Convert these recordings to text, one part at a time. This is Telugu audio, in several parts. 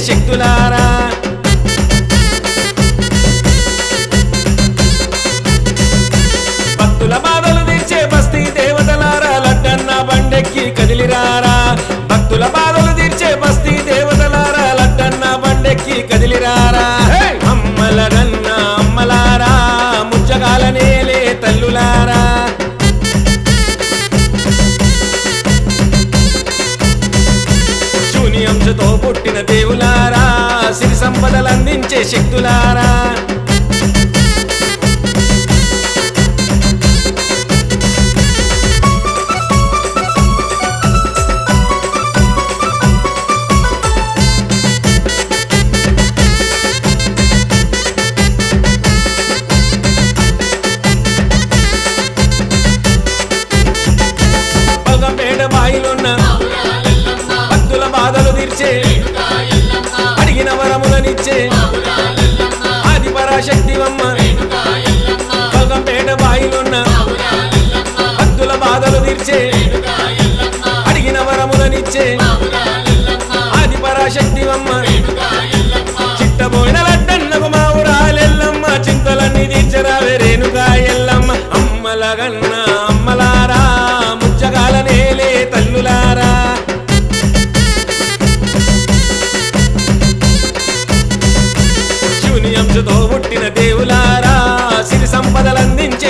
సంపదలందించే శక్తులారా. చేసే శక్తులారా శక్తివమ్మ. పరాశక్తివమ్మ బాయిలున్న భక్తుల బాధలు తీర్చే అడిగిన వరములనిచ్చే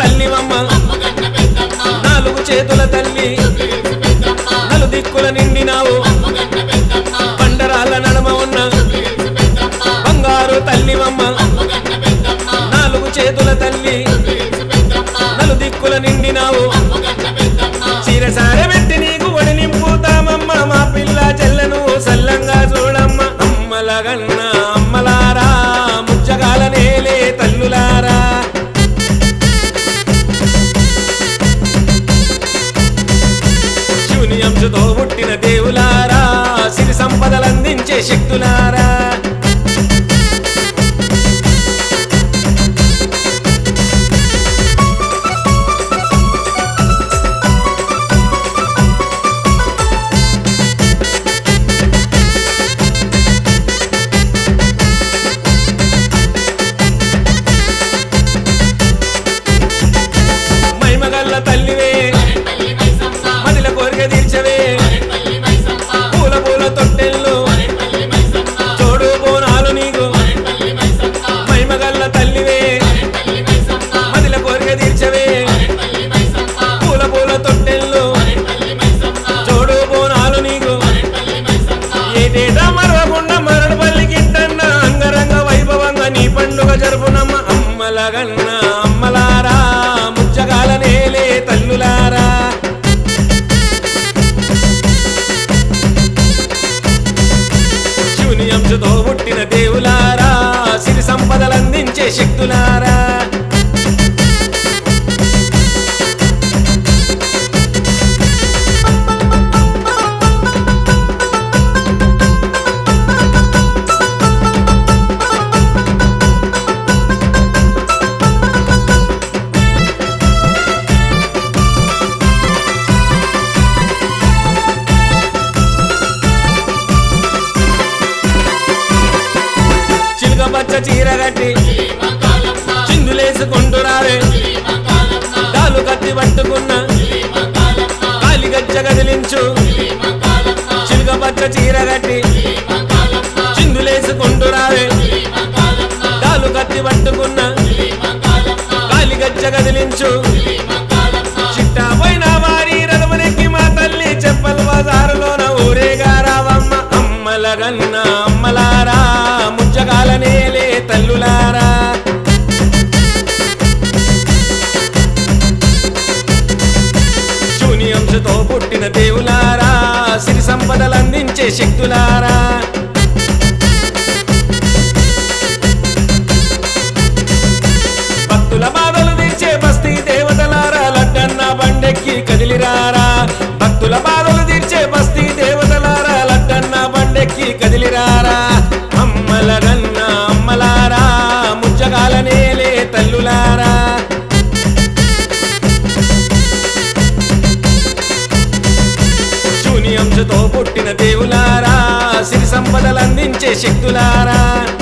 తల్లివమ్మ నాలుగు చేతుల తల్లి. నలు దిక్కుల నిండినావు మనసుతో పుట్టిన దేవులారా సిరి సంపదలందించే శక్తులారా. అమ్మలగన్న అమ్మలారా ముచ్చగాల నేలే తల్లులారా. శివుని అంశతో పుట్టిన దేవులారా సిరి సంపదలందించే శక్తులారా. పచ్చ చీర కట్టి చిందులేసుకుంటున్నారే. రావే డాలు కత్తి పట్టుకున్న కాలి కదిలించు. చిలుక పచ్చ చీర కట్టి చిందులేసుకుంటున్నారే. రావే డాలు కత్తి పట్టుకున్న కాలి కదిలించు. చిట్టా పోయిన వారి రథమునెక్కి మా తల్లి చెప్పల బజారులోన ఊరేగా రావమ్మ అమ్మలగన్ శూని అంశతో పుట్టిన దేవులారా సిరి సంపదలందించే శక్తులారా. శక్తులారా.